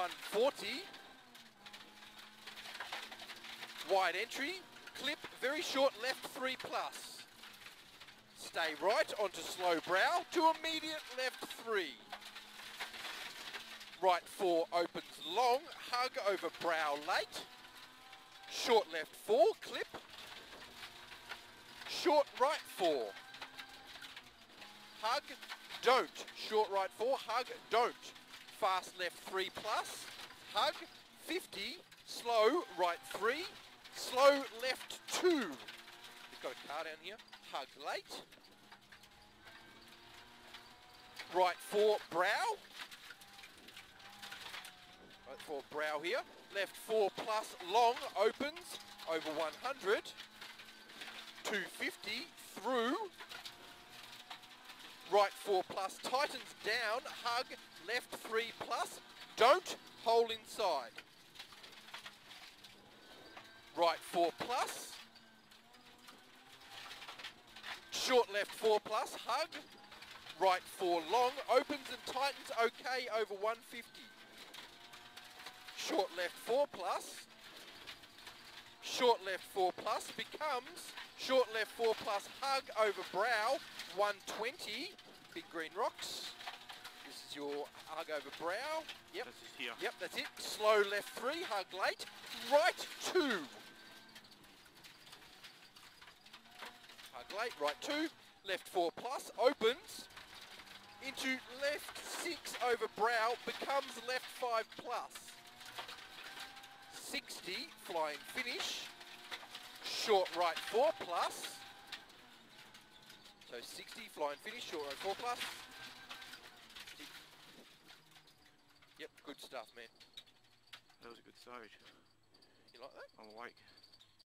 140. Wide entry, clip, very short left three plus. Stay right onto slow brow to immediate left three. Right four opens long, hug over brow late. Short left four, clip. Short right four. Hug, don't. Short right four, hug, don't. Fast left three plus. Hug, 50. Slow right three. Slow left two. He's got a car down here. Hug late. Right four, brow. Right four, brow here. Left four plus long opens over 100. 250 through. Right four plus tightens down. Hug left three plus. Don't hole inside. Right four plus. Short left four plus. Hug. Right four long. Opens and tightens okay over 150. Short left four plus. Short left four plus becomes short left four plus hug over brow 120. Big green rocks. This is your hug over brow. Yep. This is here. Yep, that's it. Slow left three, hug late. Right two. Hug late, right two. Left four plus, opens. Into left six over brow, becomes left five plus. 60, flying finish. Short right four plus. So 60, flying finish, short right four plus. Yep, good stuff, man. That was a good stage. You like that? I'm awake.